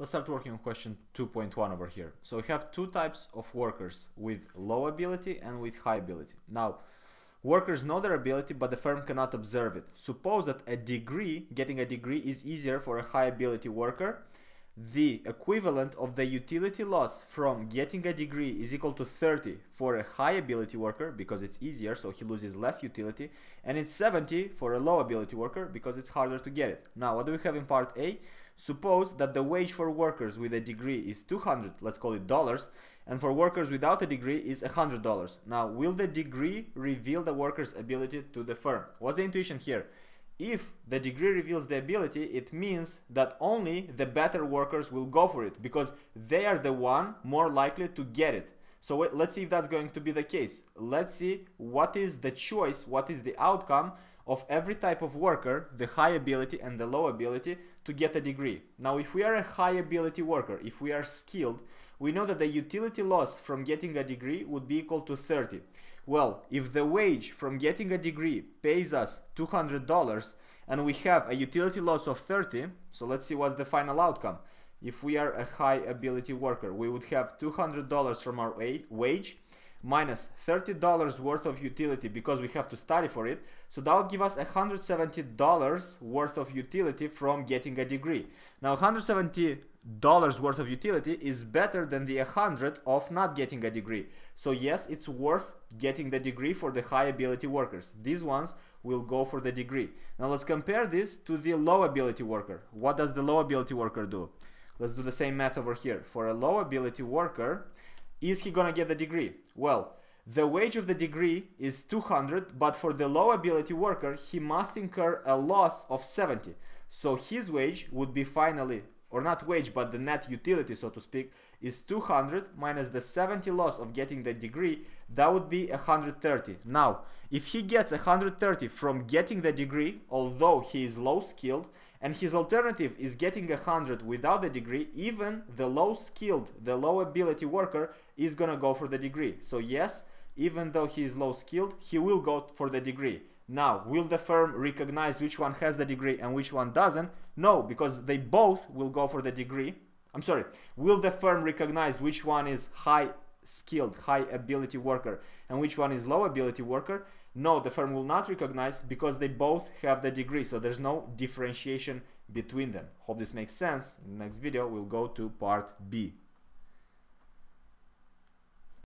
Let's start working on question 2.1 over here. So we have two types of workers with low ability and with high ability. Now, workers know their ability, but the firm cannot observe it. Suppose that a degree, getting a degree is easier for a high ability worker. The equivalent of the utility loss from getting a degree is equal to 30 for a high ability worker because it's easier, so he loses less utility, and it's 70 for a low ability worker because it's harder to get it. Now, what do we have in part A? Suppose that the wage for workers with a degree is 200, let's call it dollars, and for workers without a degree is $100. Now, will the degree reveal the worker's ability to the firm? What's the intuition here? If the degree reveals the ability, it means that only the better workers will go for it because they are the one more likely to get it. So let's see if that's going to be the case. Let's see what is the choice, what is the outcome of every type of worker, the high ability and the low ability, to get a degree. Now, if we are a high ability worker, if we are skilled, we know that the utility loss from getting a degree would be equal to 30. Well, if the wage from getting a degree pays us $200 and we have a utility loss of 30, so let's see what's the final outcome. If we are a high ability worker, we would have $200 from our wage minus $30 worth of utility because we have to study for it. So that would give us $170 worth of utility from getting a degree. Now $170 worth of utility is better than the 100 of not getting a degree. So yes, it's worth getting the degree for the high ability workers. These ones will go for the degree. Now let's compare this to the low ability worker. What does the low ability worker do? Let's do the same math over here. For a low ability worker, is he gonna get the degree? Well, the wage of the degree is 200, but for the low ability worker, he must incur a loss of 70. So his wage would be finally, or not wage, but the net utility, so to speak, is 200 minus the 70 loss of getting the degree, that would be 130. Now, if he gets 130 from getting the degree, although he is low skilled, and his alternative is getting 100 without the degree, even the low skilled, the low ability worker is gonna go for the degree. So yes, even though he is low skilled, he will go for the degree. Now, will the firm recognize which one has the degree and which one doesn't? No, because they both will go for the degree. I'm sorry, will the firm recognize which one is high skilled, high ability worker and which one is low ability worker? No, the firm will not recognize because they both have the degree, so there's no differentiation between them. Hope this makes sense. In the next video, we'll go to part B.